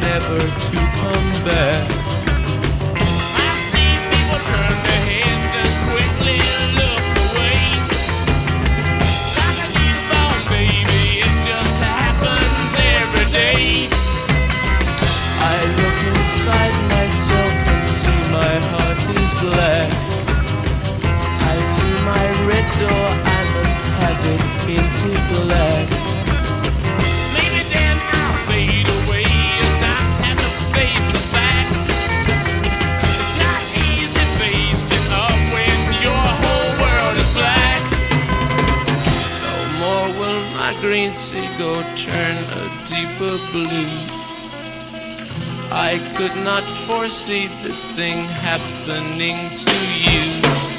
never to come back. I see people turn their heads and quickly look away. Like a newborn baby, it just happens every day. I look inside myself and see my heart is black. I see my red door, I must have it painted black. Green seagull turn a deeper blue. I could not foresee this thing happening to you.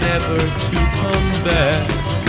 never to come back.